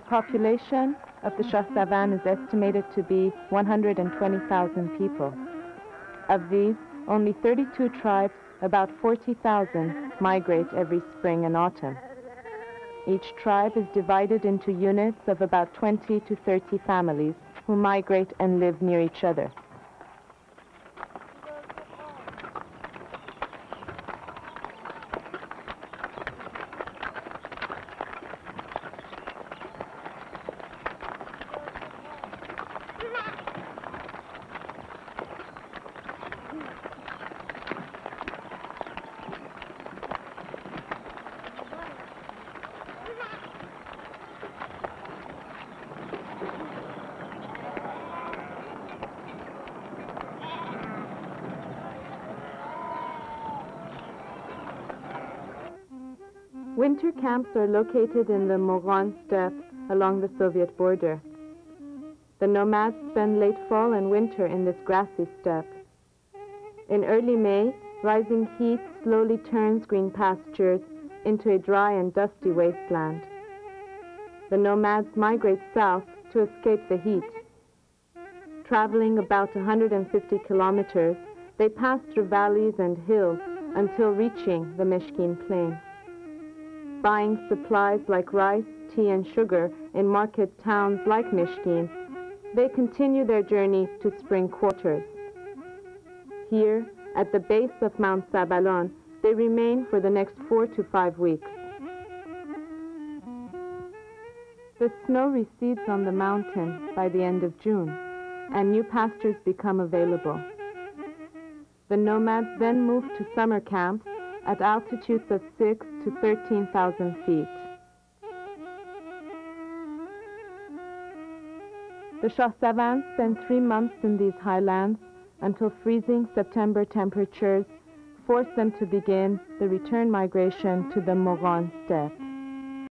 population of the Shahsavan is estimated to be 120,000 people. Of these, only 32 tribes, about 40,000, migrate every spring and autumn. Each tribe is divided into units of about 20 to 30 families who migrate and live near each other. Winter camps are located in the Moghan steppe along the Soviet border. The nomads spend late fall and winter in this grassy steppe. In early May, rising heat slowly turns green pastures into a dry and dusty wasteland. The nomads migrate south to escape the heat. Traveling about 150 kilometers, they pass through valleys and hills until reaching the Meshkin Plain buying supplies like rice, tea, and sugar in market towns like Meshkin, they continue their journey to spring quarters. Here, at the base of Mount Sabalan, they remain for the next four to five weeks. The snow recedes on the mountain by the end of June, and new pastures become available. The nomads then move to summer camps at altitudes of 6 to 13,000 feet. The Shahsavan spend three months in these highlands until freezing September temperatures force them to begin the return migration to the Moghan steppe.